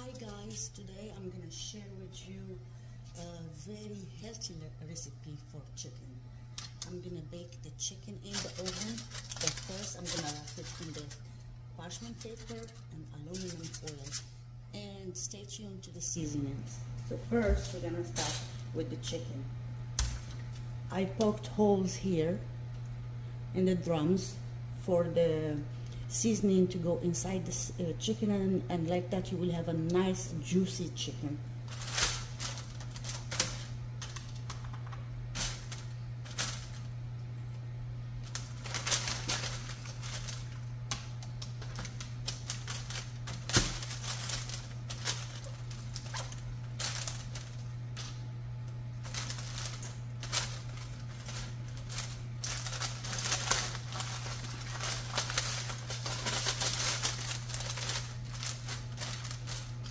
Hi guys, today I'm gonna share with you a very healthy recipe for chicken. I'm gonna bake the chicken in the oven, but first I'm gonna wrap it in the parchment paper and aluminum foil. And stay tuned to the seasonings. So first we're gonna start with the chicken. I poked holes here in the drums for the seasoning to go inside the uh, chicken and, and like that you will have a nice juicy chicken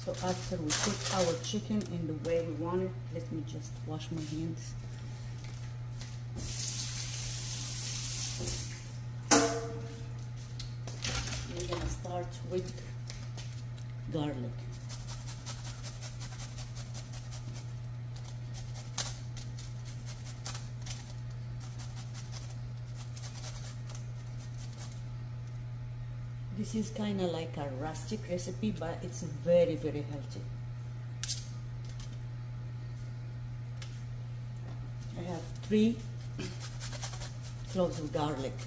so after we put our chicken in the way we want it let me just wash my hands. We're gonna start with garlic This is kind of like a rustic recipe, but it's very, very healthy. I have three cloves of garlic.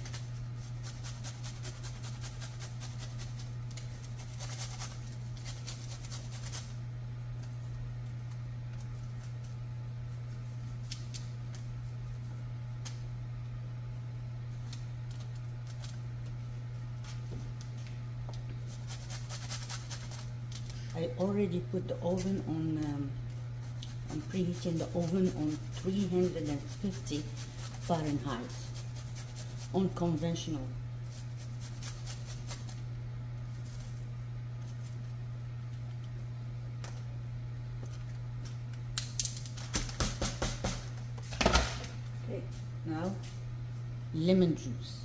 I already put the oven on, um, I'm preheating the oven on 350 Fahrenheit on conventional. Okay, now lemon juice.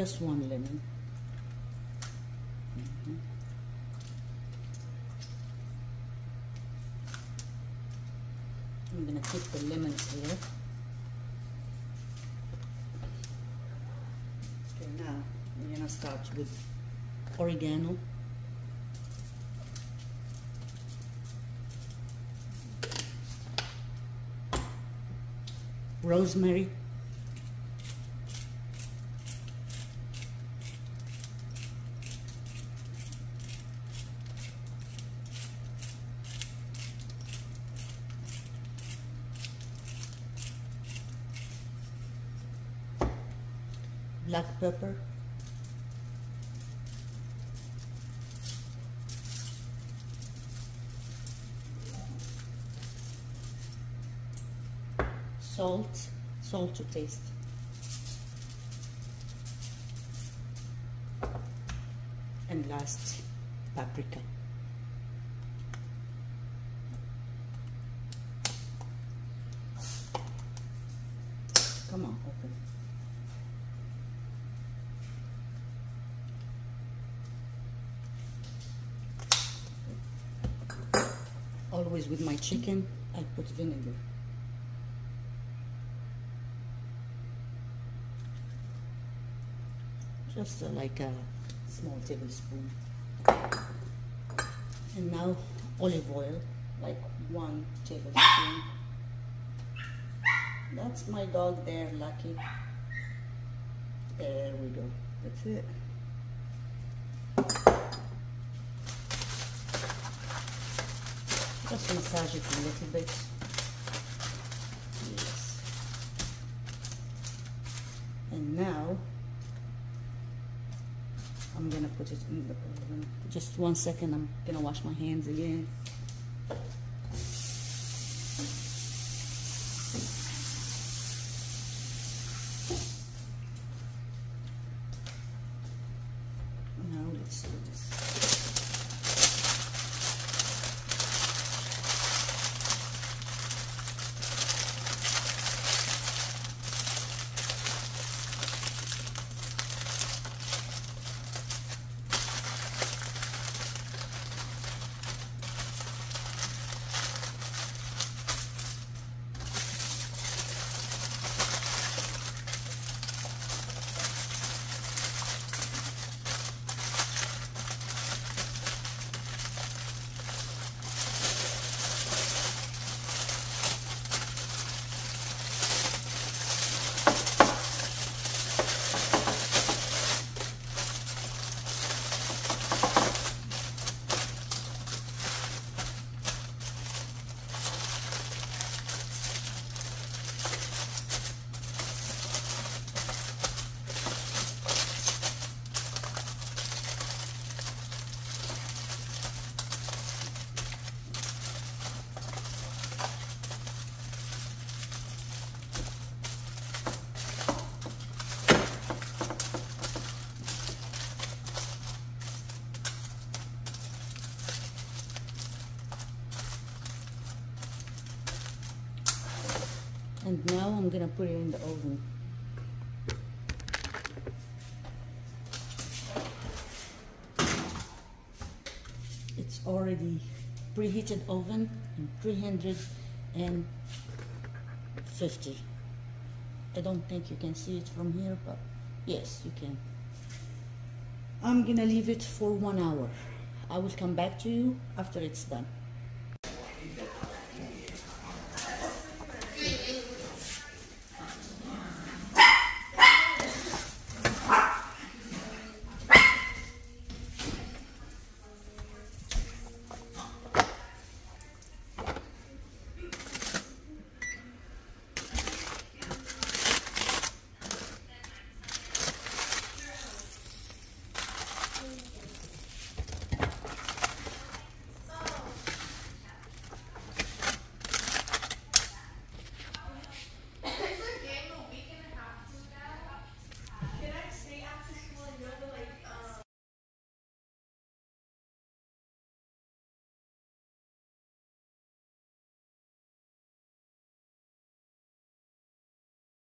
Just one lemon. Mhm. I'm gonna keep the lemons here. Okay, now we're gonna start with oregano. Rosemary. Black pepper, salt, salt to taste. And last, paprika. Come on, open. With my chicken, I put vinegar. Just uh, like a small tablespoon. And now olive oil, like one tablespoon. That's my dog there, Lucky. There we go. That's it. Just massage it a little bit. Yes. And now I'm gonna put it in the oven. Just one second, I'm gonna wash my hands again. Now let's do this. And now I'm gonna put it in the oven. It's already preheated oven in 350. I don't think you can see it from here, but yes, you can. I'm gonna leave it for one hour. I will come back to you after it's done.